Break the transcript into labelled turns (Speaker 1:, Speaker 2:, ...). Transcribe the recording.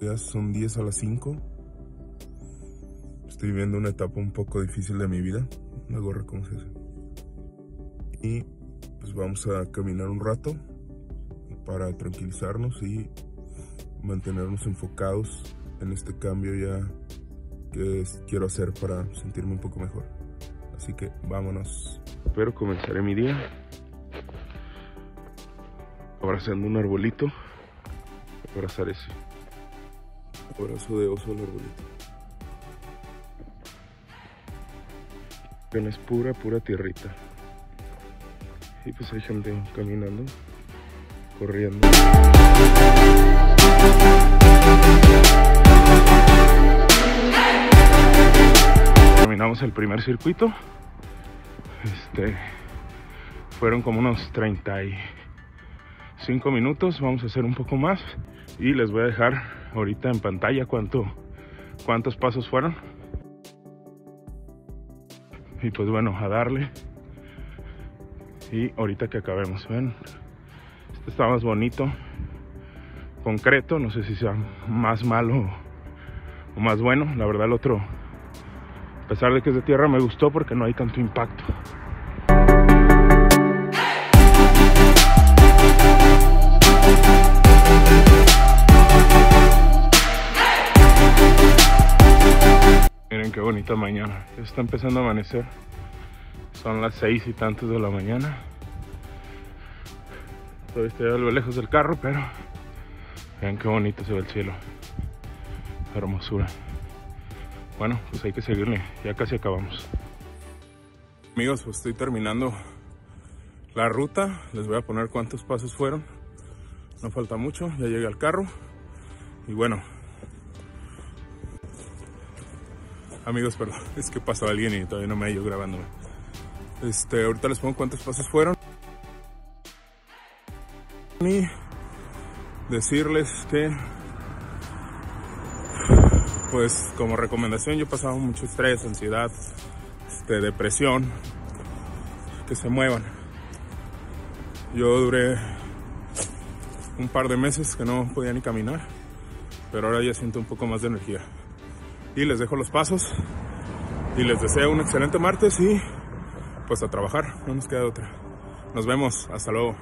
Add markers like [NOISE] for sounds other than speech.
Speaker 1: Ya son 10 a las 5. Estoy viviendo una etapa un poco difícil de mi vida. La gorra, ¿cómo se dice? Y pues vamos a caminar un rato para tranquilizarnos y mantenernos enfocados en este cambio ya que quiero hacer para sentirme un poco mejor. Así que vámonos. Pero comenzaré mi día abrazando un arbolito. Abrazar ese abrazo de oso al arbolito. es pura, pura tierrita. Y pues hay gente caminando, corriendo. Terminamos el primer circuito. Este fueron como unos 35 minutos. Vamos a hacer un poco más y les voy a dejar ahorita en pantalla cuánto cuántos pasos fueron. Y pues bueno, a darle. Y ahorita que acabemos, ven, este está más bonito, concreto, no sé si sea más malo o más bueno. La verdad el otro, a pesar de que es de tierra, me gustó porque no hay tanto impacto. Qué bonita mañana. Está empezando a amanecer. Son las seis y tantos de la mañana. Todavía estoy algo lejos del carro, pero vean qué bonito se ve el cielo. Hermosura. Bueno, pues hay que seguirle. Ya casi acabamos. Amigos, pues estoy terminando la ruta. Les voy a poner cuántos pasos fueron. No falta mucho. Ya llegué al carro. Y bueno, amigos, perdón, [LAUGHS] es que pasó alguien y todavía no me hallo grabándome. Este, ahorita les pongo cuántos pasos fueron. Y decirles que, pues como recomendación, yo he pasado mucho estrés, ansiedad, este, depresión, que se muevan. Yo duré un par de meses que no podía ni caminar, pero ahora ya siento un poco más de energía y les dejo los pasos y les deseo un excelente martes y pues a trabajar, no nos queda otra. Nos vemos, hasta luego.